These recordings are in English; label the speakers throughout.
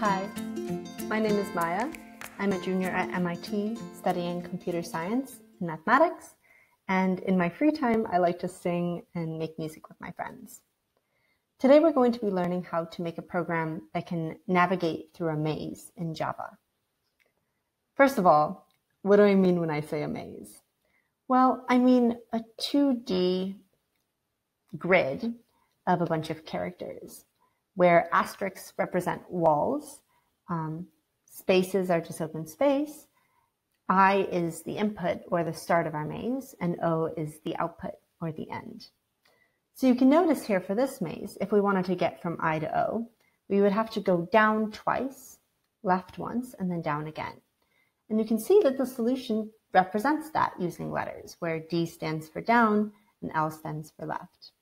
Speaker 1: Hi, my name is Maya. I'm a junior at MIT studying computer science and mathematics. And in my free time, I like to sing and make music with my friends. Today, we're going to be learning how to make a program that can navigate through a maze in Java. First of all, what do I mean when I say a maze? Well, I mean a 2D grid of a bunch of characters where asterisks represent walls, um, spaces are just open space, I is the input or the start of our maze, and O is the output or the end. So you can notice here for this maze, if we wanted to get from I to O, we would have to go down twice, left once, and then down again. And you can see that the solution represents that using letters, where D stands for down and L stands for left.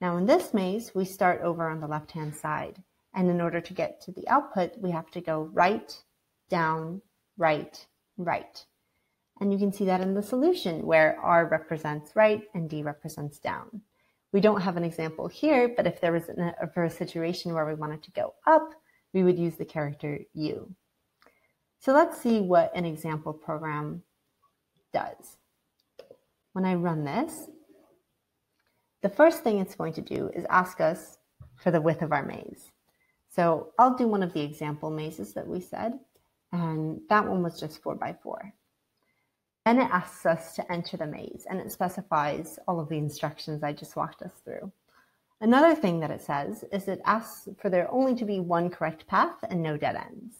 Speaker 1: Now in this maze, we start over on the left-hand side. And in order to get to the output, we have to go right, down, right, right. And you can see that in the solution where R represents right and D represents down. We don't have an example here, but if there was a, for a situation where we wanted to go up, we would use the character U. So let's see what an example program does. When I run this, the first thing it's going to do is ask us for the width of our maze. So I'll do one of the example mazes that we said, and that one was just four by four. Then it asks us to enter the maze and it specifies all of the instructions I just walked us through. Another thing that it says is it asks for there only to be one correct path and no dead ends.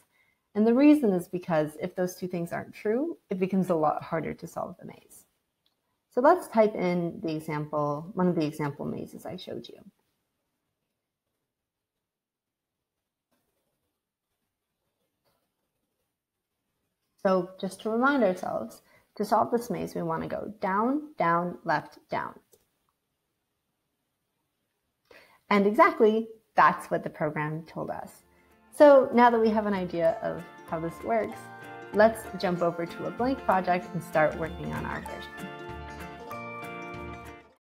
Speaker 1: And the reason is because if those two things aren't true, it becomes a lot harder to solve the maze. So let's type in the example, one of the example mazes I showed you. So just to remind ourselves, to solve this maze, we want to go down, down, left, down. And exactly that's what the program told us. So now that we have an idea of how this works, let's jump over to a blank project and start working on our version.